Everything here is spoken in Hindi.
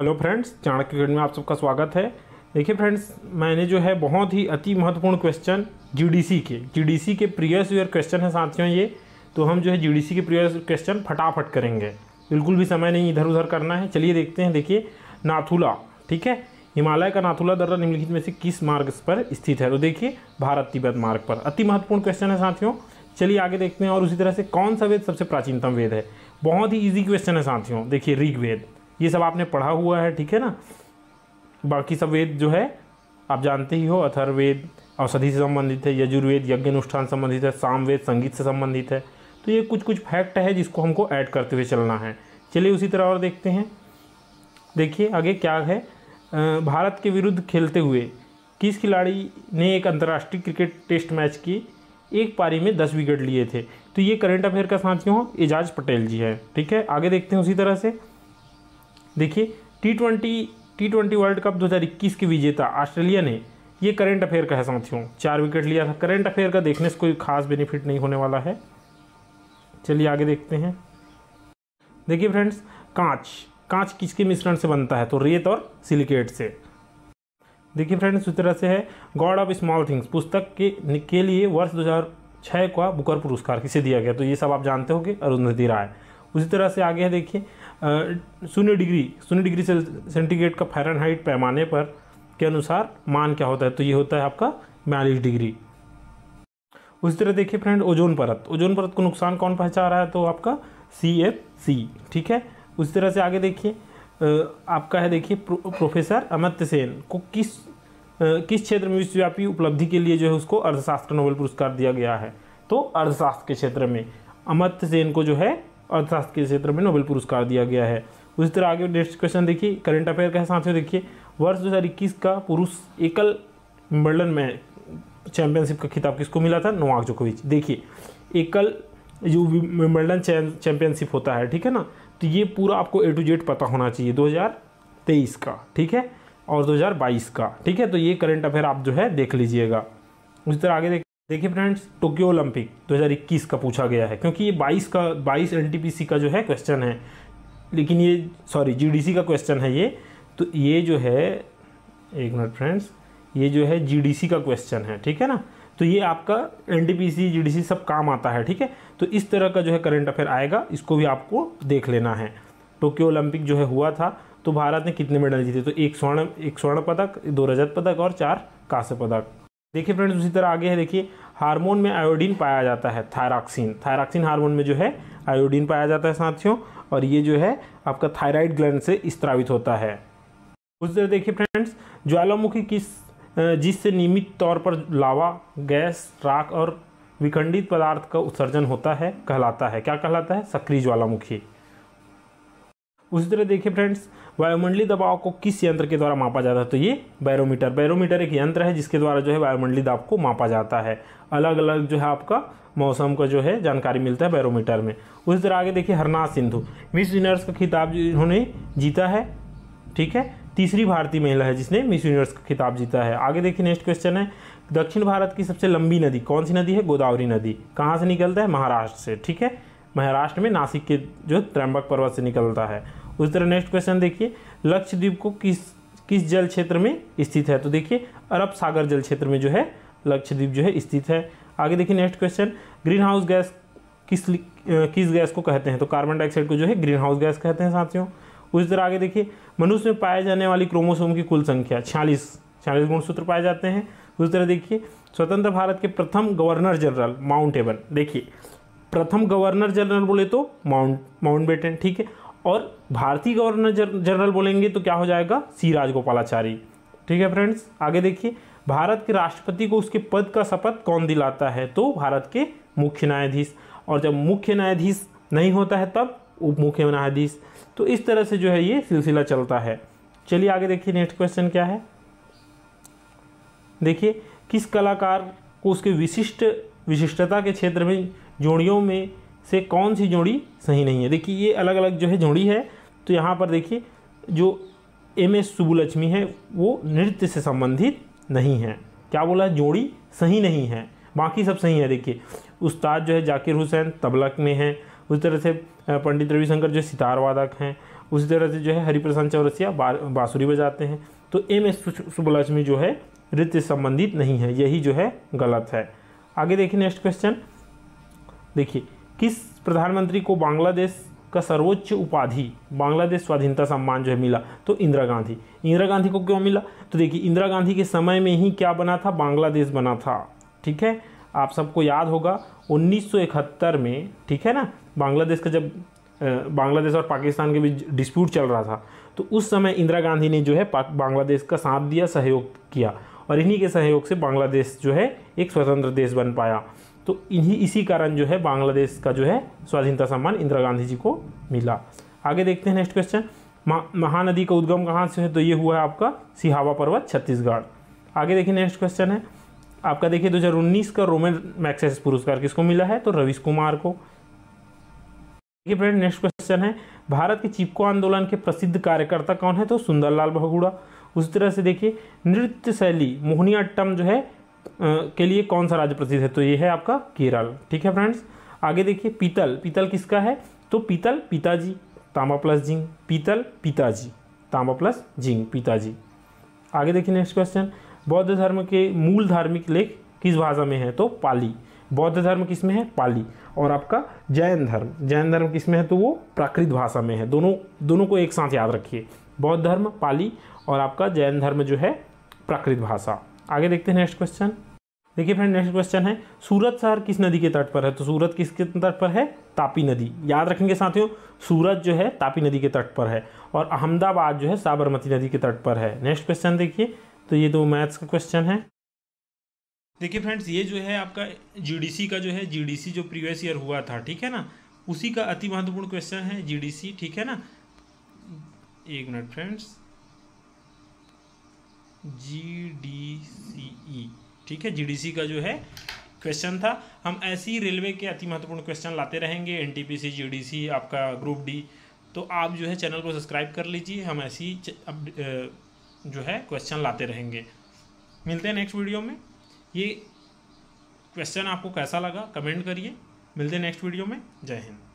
हेलो फ्रेंड्स, चाणक्य अकेडमी में आप सबका स्वागत है। देखिए फ्रेंड्स, मैंने जो है बहुत ही अति महत्वपूर्ण क्वेश्चन जीडीसी के। जीडीसी के प्रीवियस ईयर क्वेश्चन है साथियों ये तो हम जो है जीडीसी के प्रीवियस क्वेश्चन फटाफट करेंगे। बिल्कुल भी समय नहीं इधर उधर करना है। चलिए देखते हैं, देखिए, नाथुला, ठीक है? हिमालय का नाथुला दर्रा निम्नलिखित में से किस मार्ग पर स्थित है? तो देखिए, भारत तिब्बत मार्ग पर। अति महत्वपूर्ण क्वेश्चन है साथियों। चलिए आगे देखते हैं और उसी तरह से कौन सा वेद सबसे प्राचीनतम वेद है? बहुत ही ईजी क्वेश्चन है साथियों। देखिए ऋग्वेद। ये सब आपने पढ़ा हुआ है, ठीक है ना? बाकी सब वेद जो है, आप जानते ही हो अथर्वेद औषधि से संबंधित है, यजुर्वेद, यज्ञ अनुष्ठान संबंधित है सामवेद संगीत से संबंधित है। तो ये कुछ कुछ फैक्ट है जिसको हमको ऐड करते हुए चलना है। चलिए उसी तरह और देखते हैं। देखिए आगे क्या है। भारत के विरुद्ध खेलते हुए किस खिलाड़ी ने एक अंतर्राष्ट्रीय क्रिकेट टेस्ट मैच की एक पारी में दस विकेट लिए थे? तो ये करंट अफेयर का साथियों, एजाज पटेल जी है, ठीक है? आगे देखते हैं उसी तरह से। देखिए T twenty T twenty world cup 2021 के विजेता ऑस्ट्रेलिया ने ये करंट अफेयर का है साथियों। चार विकेट लिया था। करंट अफेयर का देखने से कोई खास बेनिफिट नहीं होने वाला है। चलिए आगे देखते हैं। देखिए फ्रेंड्स कांच। कांच किसके मिश्रण से बनता है? तो रेत और सिलिकेट से। देखिए फ्रेंड्स उस तरह से है। गॉड ऑफ़ स्मॉल थिंग्स पुस्तक के के लिए वर्ष 2006 का बुकर पुरस्कार किसे दिया गया? तो ये सब आप जानते होंगे, अरुंधति राय। उसी तरह से आगे है देखिए शून्य डिग्री शून्य डिग्री सेंटीग्रेड का फ़ारेनहाइट पैमाने पर के अनुसार मान क्या होता है? तो ये होता है आपका बयालीस डिग्री। उसी तरह देखिए फ्रेंड ओजोन परत। ओजोन परत को नुकसान कौन पहुँचा रहा है? तो आपका सी एफ़ सी ठीक है? उसी तरह से आगे देखिए आपका है देखिए प्रो, प्रोफेसर अमर्त्य सेन को किस किस क्षेत्र में विश्वव्यापी उपलब्धि के लिए जो है उसको अर्थशास्त्र नोबेल पुरस्कार दिया गया है? तो अर्थशास्त्र के क्षेत्र में अमर्त्य सेन को जो है अर्थशास्त्र के क्षेत्र में नोबेल पुरस्कार दिया गया है। उसी तरह आगे नेक्स्ट क्वेश्चन देखिए करंट अफेयर का साथियों देखिए। वर्ष दो हज़ार इक्कीस का पुरुष एकल विम्बल्डन में चैंपियनशिप का खिताब किसको मिला था? नोवाक जोकोविच। देखिए, एकल जो विम्बल्डन चैंपियनशिप होता है, ठीक है ना? तो ये पूरा आपको ए टू जेड पता होना चाहिए 2023 का, ठीक है? और 2022 का, ठीक है? तो ये करंट अफेयर आप जो है देख लीजिएगा। उसी तरह आगे देख देखिए फ्रेंड्स टोक्यो ओलंपिक 2021 का पूछा गया है, क्योंकि ये 22 का 22 एनटीपीसी का जो है क्वेश्चन है। लेकिन ये सॉरी जीडीसी का क्वेश्चन है ये। तो ये जो है, एक मिनट फ्रेंड्स ये जो है जीडीसी का क्वेश्चन है, ठीक है ना? तो ये आपका एनटीपीसी जीडीसी सब काम आता है, ठीक है? तो इस तरह का जो है करंट अफेयर आएगा, इसको भी आपको देख लेना है। टोक्यो ओलंपिक जो है हुआ था तो भारत ने कितने मेडल जीते? तो एक स्वर्ण एक स्वर्ण पदक, दो रजत पदक और चार कांस्य पदक। देखिए फ्रेंड्स उसी तरह आगे है, देखिए, हार्मोन में आयोडीन पाया जाता है थायरॉक्सिन थायरॉक्सिन हार्मोन में जो है आयोडीन पाया जाता है साथियों, और ये जो है, आपका थायराइड ग्लैंड से स्त्रावित होता है। उसी तरह देखिए फ्रेंड्स ज्वालामुखी किस जिससे नियमित तौर पर लावा, गैस, राख और विखंडित पदार्थ का उत्सर्जन होता है, कहलाता है। क्या कहलाता है? सक्रिय ज्वालामुखी। उसी तरह देखिए फ्रेंड्स वायुमंडलीय दबाव को किस यंत्र के द्वारा मापा जाता है? तो ये बैरोमीटर। बैरोमीटर एक यंत्र है जिसके द्वारा जो है वायुमंडलीय दाब को मापा जाता है। अलग अलग जो है आपका मौसम का जो है जानकारी मिलता है बैरोमीटर में। उसी तरह आगे देखिए हरनाथ सिंधु। मिस यूनिवर्स का खिताब इन्होंने जीता है, ठीक है? तीसरी भारतीय महिला है जिसने मिस यूनिवर्स का खिताब जीता है। आगे देखिए नेक्स्ट क्वेश्चन है। दक्षिण भारत की सबसे लंबी नदी, कौन सी नदी है? गोदावरी नदी। कहाँ से निकलता है? महाराष्ट्र से, ठीक है? महाराष्ट्र में नासिक के जो त्रंबक पर्वत से निकलता है। उसी तरह नेक्स्ट क्वेश्चन देखिए, लक्षद्वीप को किस किस जल क्षेत्र में स्थित है? तो देखिए, अरब सागर जल क्षेत्र में जो है, लक्षद्वीप जो है स्थित है। आगे देखिए next question green house gas किस किस गैस को कहते हैं? तो कार्बन डाइऑक्साइड को जो है ग्रीन हाउस गैस कहते हैं साथियों। उसी तरह आगे देखिए, मनुष्य में पाए जाने वाली क्रोमोसोम की कुल संख्या छियालीस छियालीस गुणसूत्र पाए जाते हैं। उसी तरह देखिए, स्वतंत्र भारत के प्रथम गवर्नर जनरल माउंट एबन देखिए प्रथम गवर्नर जनरल बोले तो माउंट माउंट बेटन, ठीक है? और भारतीय गवर्नर जनरल बोलेंगे तो क्या हो जाएगा? सी राजगोपालाचारी। ठीक है फ्रेंड्स? आगे देखिए, भारत के राष्ट्रपति को उसके पद का शपथ कौन दिलाता है? तो भारत के मुख्य न्यायाधीश। और जब मुख्य न्यायाधीश नहीं होता है, तब उप मुख्य न्यायाधीश। तो इस तरह से जो है ये सिलसिला चलता है। चलिए आगे देखिए, नेक्स्ट क्वेश्चन क्या है? देखिए, किस कलाकार को उसके विशिष्ट विशिष्टता के क्षेत्र में जोड़ियों में से कौन सी जोड़ी सही नहीं है? देखिए, ये अलग अलग जो है जोड़ी है। तो यहाँ पर देखिए, जो एम एस सुबुलक्ष्मी है, वो नृत्य से संबंधित नहीं है। क्या बोला? जोड़ी सही नहीं है। बाकी सब सही है, देखिए। उस्ताद जो है जाकिर हुसैन तबलक में है। उस तरह से पंडित रविशंकर जो सितार वादक हैं। उसी तरह से जो है हरिप्रसाद चौरसिया बाँसुरी बजाते हैं। तो एम एस सुबलक्ष्मी जो है नृत्य संबंधित नहीं है। यही जो है गलत है। आगे देखिए नेक्स्ट क्वेश्चन। देखिए, किस प्रधानमंत्री को बांग्लादेश का सर्वोच्च उपाधि, बांग्लादेश स्वाधीनता सम्मान जो है मिला? तो इंदिरा गांधी। इंदिरा गांधी को क्यों मिला? तो देखिए, इंदिरा गांधी के समय में ही क्या बना था? बांग्लादेश बना था। ठीक है? आप सबको याद होगा 1971 में, ठीक है ना? बांग्लादेश का जब बांग्लादेश और पाकिस्तान के बीच डिस्प्यूट चल रहा था तो उस समय इंदिरा गांधी ने जो है बांग्लादेश का साथ दिया, सहयोग किया और इन्हीं के सहयोग से बांग्लादेश जो है एक स्वतंत्र देश बन पाया। तो इन्हीं, इसी कारण जो है बांग्लादेश का जो है स्वाधीनता सम्मान इंदिरा गांधी जी को मिला। आगे देखते हैं नेक्स्ट क्वेश्चन महानदी का उद्गम कहाँ से है? तो ये हुआ है आपका सिहावा पर्वत, छत्तीसगढ़। आगे देखिए नेक्स्ट क्वेश्चन है। आपका देखिए 2019 का रोमन मैक्सेस पुरस्कार किसको मिला है? तो रविश कुमार को। देखिए फ्रेंड नेक्स्ट क्वेश्चन है। भारत के चिपको आंदोलन के प्रसिद्ध कार्यकर्ता कौन है? तो सुंदरलाल बहुगुड़ा उसी तरह से देखिए, नृत्य शैली मोहनियाट्टम जो है के लिए कौन सा राज्य प्रसिद्ध है? तो ये है आपका केरल, ठीक है फ्रेंड्स आगे देखिए, पीतल। पीतल किसका है? तो पीतल पिताजी, तांबा प्लस जिंक पीतल पिताजी, तांबा प्लस जिंक पिताजी। आगे देखिए नेक्स्ट क्वेश्चन बौद्ध धर्म के मूल धार्मिक लेख किस भाषा में है? तो पाली। बौद्ध धर्म किसमें है? पाली। और आपका जैन धर्म। जैन धर्म किसमें है? तो वो प्राकृत भाषा में है। दोनों दोनों को एक साथ याद रखिए। बौद्ध धर्म, पाली और आपका जैन धर्म जो है, प्राकृत भाषा। आगे देखते हैं नेक्स्ट क्वेश्चन देखिए फ्रेंड नेक्स्ट क्वेश्चन है सूरत शहर किस नदी के तट पर है? तो सूरत किसके तट पर है? तापी नदी। याद रखेंगे साथियों सूरत जो है तापी नदी के तट पर है और अहमदाबाद जो है साबरमती नदी के तट पर है। नेक्स्ट क्वेश्चन देखिए तो ये दो मैथ्स का क्वेश्चन है। देखिए फ्रेंड्स ये जो है आपका जीडीसी का जो है जीडीसी जो प्रीवियस ईयर हुआ था, ठीक है ना? उसी का अति महत्वपूर्ण क्वेश्चन है जीडीसी ठीक है ना? एक minute friends G D C E ठीक है जीडीसी का जो है क्वेश्चन था। हम ऐसे ही रेलवे के अति महत्वपूर्ण क्वेश्चन लाते रहेंगे N T P C G D C आपका ग्रुप डी तो आप जो है चैनल को सब्सक्राइब कर लीजिए। हम ऐसे अब जो है क्वेश्चन लाते रहेंगे। मिलते हैं नेक्स्ट वीडियो में। ये क्वेश्चन आपको कैसा लगा? कमेंट करिए। मिलते हैं नेक्स्ट वीडियो में। जय हिंद।